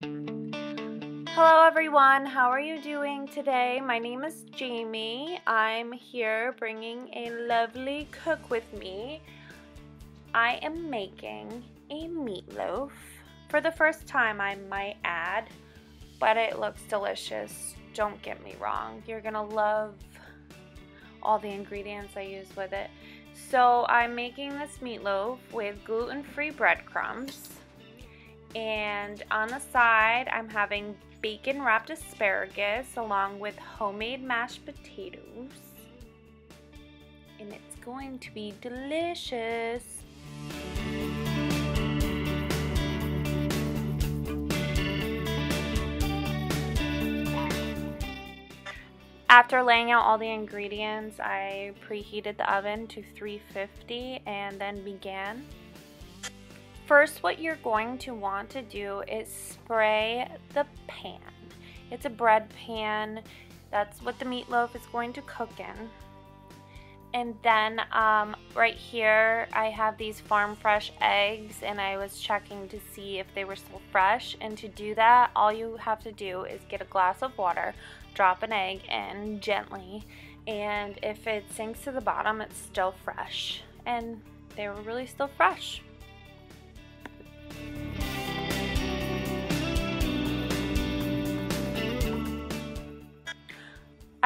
Hello, everyone. How are you doing today? My name is Jamie. I'm here bringing a lovely cook with me. I am making a meatloaf for the first time, I might add, but it looks delicious. Don't get me wrong. You're gonna love all the ingredients I use with it. So, I'm making this meatloaf with gluten free breadcrumbs. And on the side, I'm having bacon wrapped asparagus along with homemade mashed potatoes. And it's going to be delicious. After laying out all the ingredients, I preheated the oven to 350 and then began First, what you're going to want to do is spray the pan. It's a bread pan. That's what the meatloaf is going to cook in. And then um, right here, I have these farm fresh eggs and I was checking to see if they were still fresh. And to do that, all you have to do is get a glass of water, drop an egg in gently, and if it sinks to the bottom, it's still fresh. And they were really still fresh.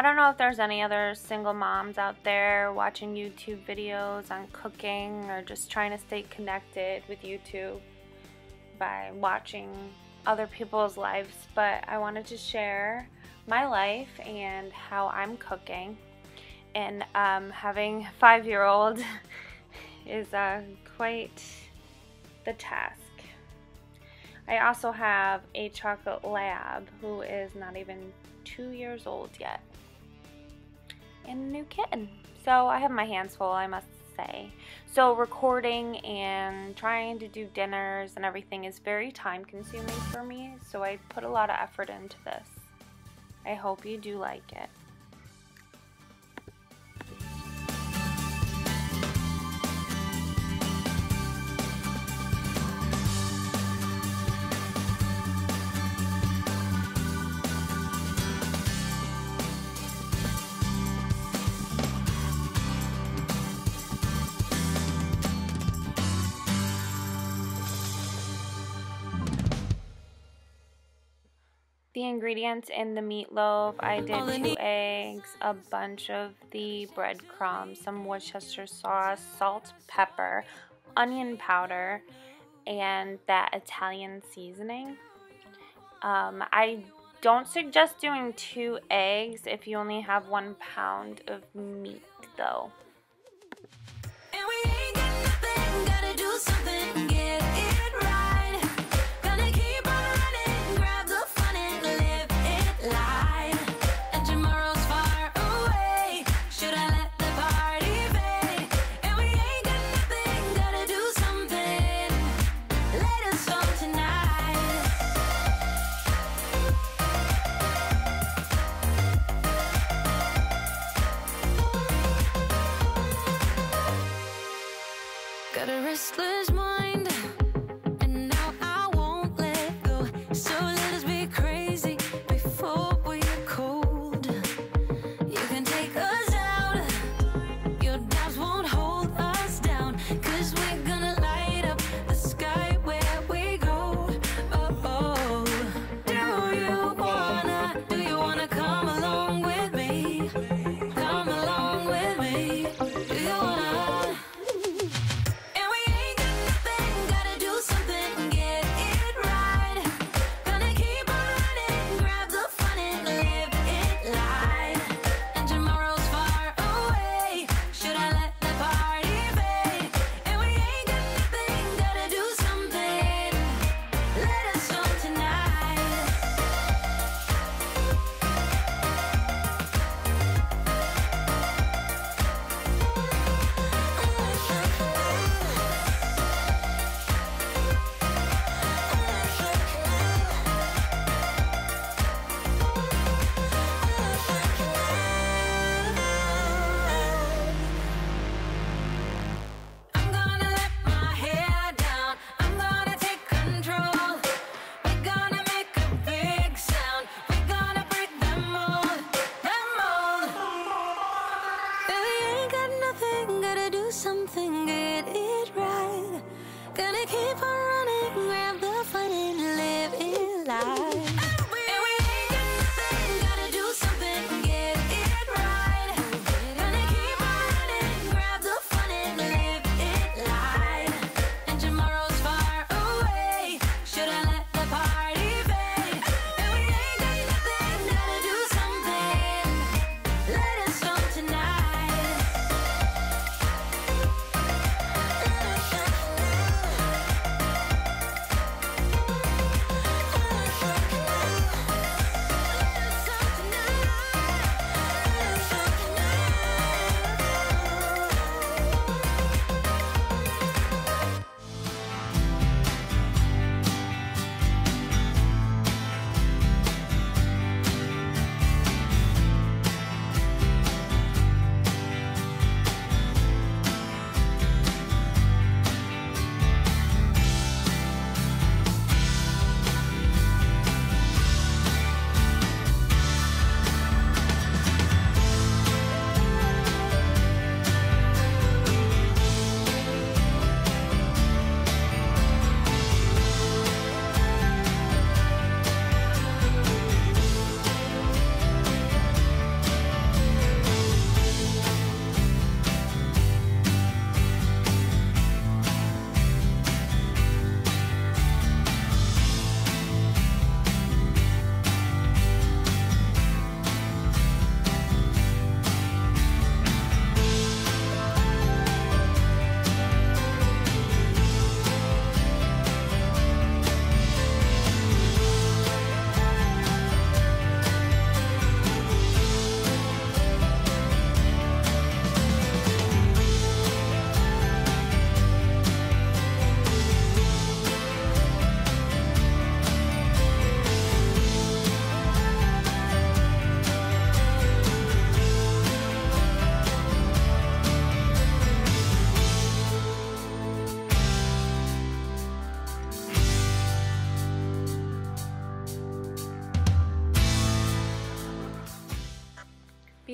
I don't know if there's any other single moms out there watching YouTube videos on cooking or just trying to stay connected with YouTube by watching other people's lives, but I wanted to share my life and how I'm cooking. And um, having a five year old is uh, quite the task. I also have a chocolate lab who is not even two years old yet and a new kitten. So I have my hands full, I must say. So recording and trying to do dinners and everything is very time consuming for me, so I put a lot of effort into this. I hope you do like it. The ingredients in the meatloaf. I did two eggs, a bunch of the breadcrumbs, some Worcester sauce, salt, pepper, onion powder, and that Italian seasoning. Um, I don't suggest doing two eggs if you only have one pound of meat, though.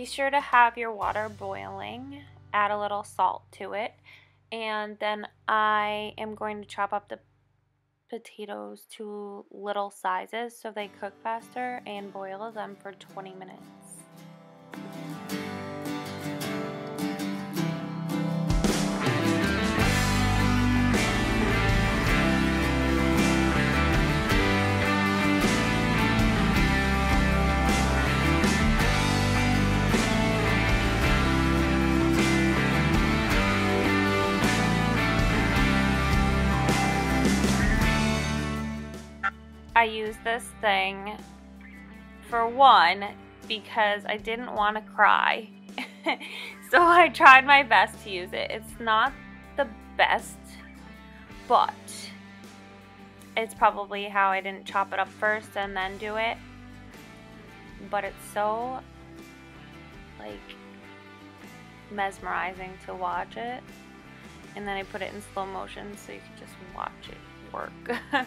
Sure to have your water boiling, add a little salt to it, and then I am going to chop up the potatoes to little sizes so they cook faster and boil them for 20 minutes. I use this thing for one because I didn't want to cry. so I tried my best to use it. It's not the best, but it's probably how I didn't chop it up first and then do it. But it's so like mesmerizing to watch it. And then I put it in slow motion so you can just watch it work.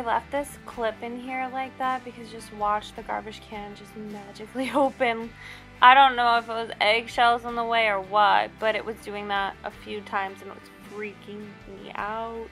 I left this clip in here like that because just watch the garbage can just magically open. I don't know if it was eggshells in the way or what, but it was doing that a few times and it was freaking me out.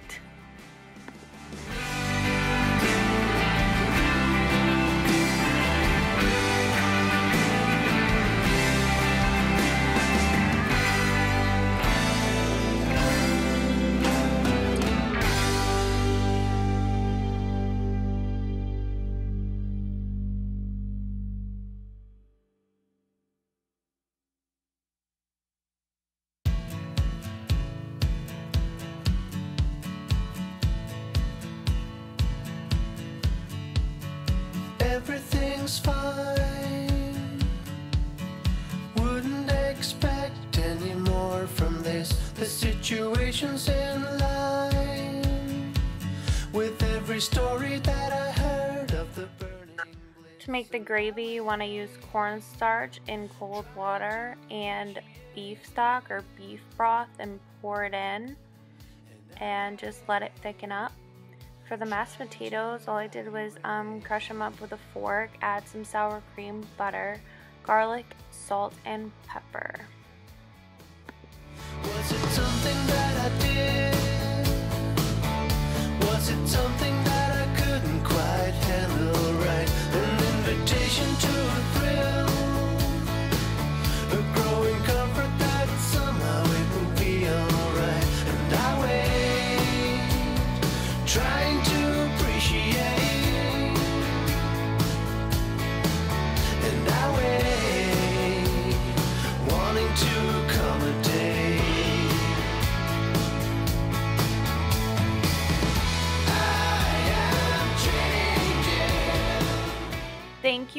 Everything's fine. Wouldn't expect any more from this. The situation's in line with every story that I heard of the burning. To make the gravy, you want to use cornstarch in cold water and beef stock or beef broth and pour it in and just let it thicken up. For the mashed potatoes, all I did was um, crush them up with a fork, add some sour cream, butter, garlic, salt, and pepper.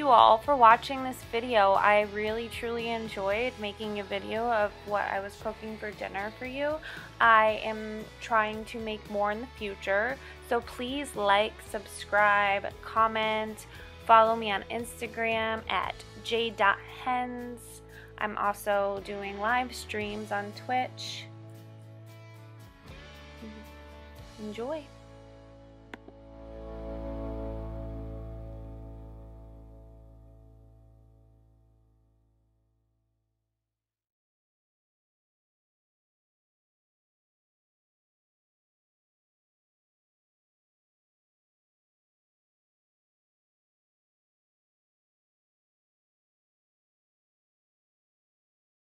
All for watching this video. I really truly enjoyed making a video of what I was cooking for dinner for you. I am trying to make more in the future. So please like, subscribe, comment, follow me on Instagram at j.hends. I'm also doing live streams on Twitch. Enjoy.